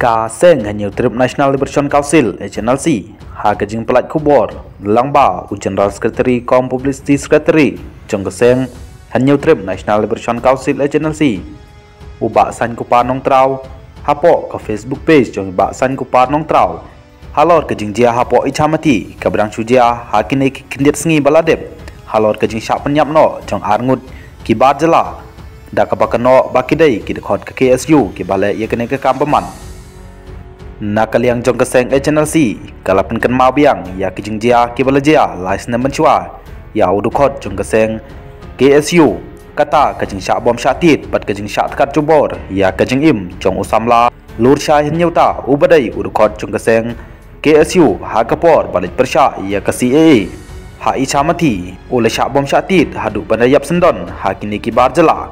ka seng hanya trip National Liberation Council HNLC ha ka jing pelat kubor lang ba u General Secretary kom Publicity Secretary jong ka seng hanya trip National Liberation Council HNLC u ba san ku pa nong trau ha po ka Facebook page jong ba san ku pa nong trau. Halor ka jing dia ha po i chamati ka brang chu dia ha kini kindiat sngi baladep halor ka jing syak penyap no jong arngut ki ba jela. Dah kapakano baki dai ki dekhot ke KSU ki bale ye kene ke kampaman nakal yang jong keseng HNLC kalapan kan mau biang ya ki jing jia ki bale jia lais na menchua ya udu khot jong keseng KSU kata ke jing syak bom syak tit pat ke jing syak kat jubor. Ya ke jing im jong usamla lur sya hin nyuta ubadai udu khot jong keseng KSU ha kapor balik persya ya ke CAA ha i chamati ule syak bom syak tit hadu pandayap sendon ha kini ki bar jela.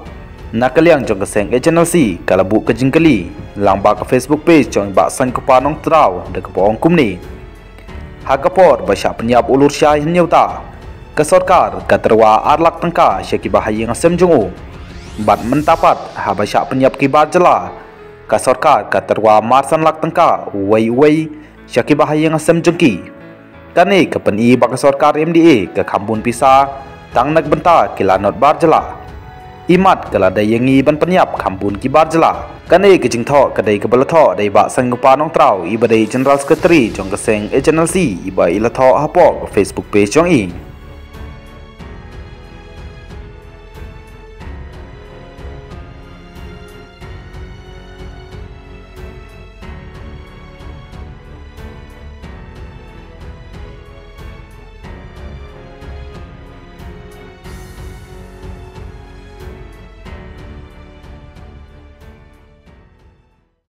Nakaliang jong keseng HNLC kalau bu ke jingkali lang ba ke Facebook page jong ba san ke panong trau de ke pong kumni. Ha kapor ba sya penyap ulur sya hin nyuta. Ke sarkar ka terwa arlak tengka syaki bahaya ngasem jong u bat mentapat ha ba sya penyap ki ba jela. Ka sarkar ka terwa marsan lak tengka wei wei syaki bahaya ngasem jengki. Kani ke peni ba ke sarkar MDA ke kambun pisa tang nak benta kilanot bar jela imat kala da yangi ban penyap kampun ki barjela kane ke jing tho kadai ke bala tho dai ba sang pa nong trau. I badai general secretary jong ka seng HNLC i ba ila tho hapo facebook page jong i